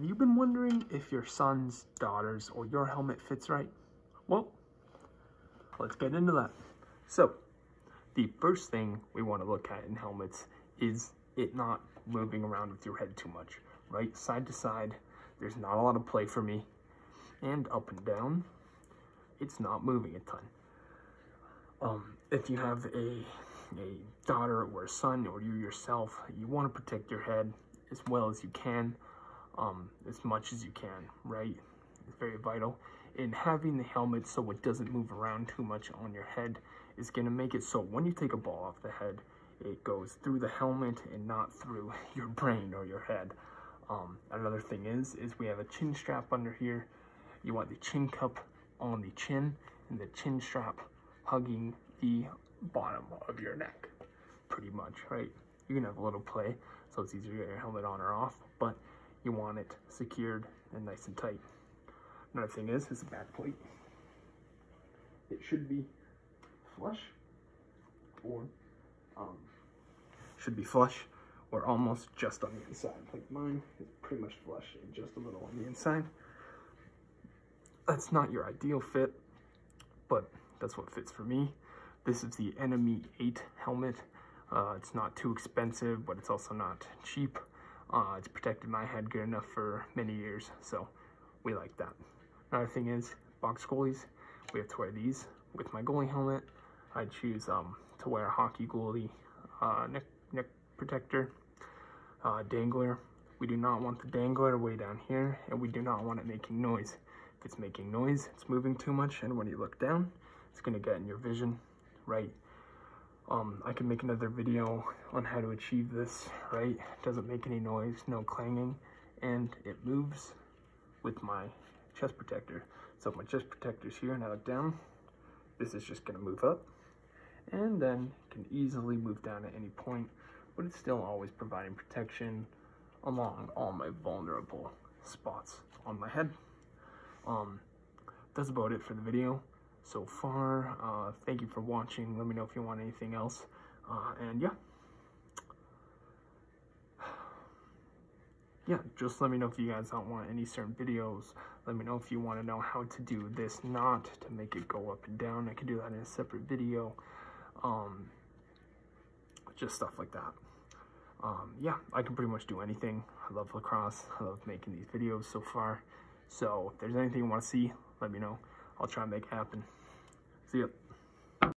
Have you been wondering if your son's, daughter's, or your helmet fits right? Well, let's get into that. So, the first thing we want to look at in helmets is it not moving around with your head too much, right? Side to side, there's not a lot of play for me. And up and down, it's not moving a ton. Um, if you have a, a daughter or a son or you yourself, you want to protect your head as well as you can, um, as much as you can, right? It's very vital. And having the helmet so it doesn't move around too much on your head is going to make it so when you take a ball off the head, it goes through the helmet and not through your brain or your head. Um, another thing is, is we have a chin strap under here. You want the chin cup on the chin and the chin strap hugging the bottom of your neck, pretty much, right? You can have a little play, so it's easier to get your helmet on or off, but you want it secured and nice and tight. Another thing is, is the back plate. It should be flush or um, should be flush or almost just on the inside. Like mine is pretty much flush and just a little on the inside. That's not your ideal fit, but that's what fits for me. This is the Enemy 8 helmet. Uh, it's not too expensive, but it's also not cheap. Uh, it's protected my head good enough for many years, so we like that. Another thing is, box goalies, we have to wear these with my goalie helmet. I choose um, to wear a hockey goalie uh, neck, neck protector, uh, dangler. We do not want the dangler way down here, and we do not want it making noise. If it's making noise, it's moving too much, and when you look down, it's gonna get in your vision, right? Um, I can make another video on how to achieve this, right? It doesn't make any noise, no clanging, and it moves with my chest protector. So my chest protector's here, and I look down, this is just gonna move up, and then can easily move down at any point, but it's still always providing protection along all my vulnerable spots on my head. Um, that's about it for the video so far. Uh, thank you for watching. Let me know if you want anything else. Uh, and yeah. Yeah, just let me know if you guys don't want any certain videos. Let me know if you want to know how to do this knot to make it go up and down. I can do that in a separate video. Um, just stuff like that. Um, yeah, I can pretty much do anything. I love lacrosse. I love making these videos so far. So if there's anything you want to see, let me know. I'll try and make it happen. See ya.